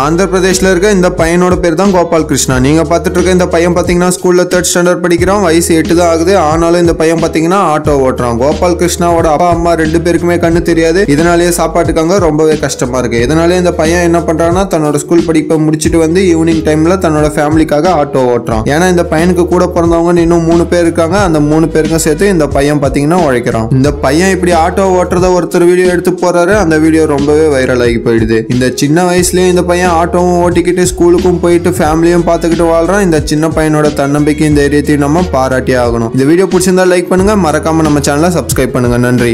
ஆந்திர பிரதேஷில் இருக்க இந்த பையனோட பேர் தான் கோபால் கிருஷ்ணா. நீங்கள் பார்த்துட்டு இருக்க இந்த பையன் பார்த்தீங்கன்னா ஸ்கூலில் தேர்ட் ஸ்டாண்டர்ட் படிக்கிறான். வயசு எட்டு தான் ஆகுது. ஆனாலும் இந்த பையன் பார்த்தீங்கன்னா ஆட்டோ ஓட்டுறான். கோபால் கிருஷ்ணாவோட அப்பா அம்மா ரெண்டு பேருக்குமே கண்ணு தெரியாது. இதனாலேயே சாப்பாட்டுக்காங்க ரொம்பவே கஷ்டமாக இருக்குது இதனாலே இந்த பையன் என்ன பண்ணுறான்னா தன்னோட ஸ்கூல் படிப்பை முடிச்சுட்டு வந்து ஈவினிங் டைமில் தன்னோட ஃபேமிலிக்காக ஆட்டோ ஓட்டுறான். ஏன்னா இந்த பையனுக்கு கூட பிறந்தவங்க இன்னும் மூணு பேர் இருக்காங்க. அந்த மூணு பேருக்கும் சேர்த்து இந்த பையன் பார்த்தீங்கன்னா உழைக்கிறான். இந்த பையன் இப்படி ஆட்டோ ஓட்டுறத ஒருத்தர் வீடியோ எடுத்து போறாரு. அந்த வீடியோ ரொம்பவே வைரல் ஆகி போயிடுது. இந்த சின்ன வயசுலேயே இந்த பையன் பையன் ஆட்டோவும் ஓட்டிக்கிட்டு ஸ்கூலுக்கும் போயிட்டு ஃபேமிலியும் பார்த்துக்கிட்டு வாழ்றான். இந்த சின்ன பையனோட தன்னம்பிக்கையும் தைரியத்தையும் நம்ம பாராட்டி ஆகணும். இந்த வீடியோ பிடிச்சிருந்தா லைக் பண்ணுங்க. மறக்காம நம்ம சேனலை சப்ஸ்கிரைப் பண்ணுங்க. நன்றி.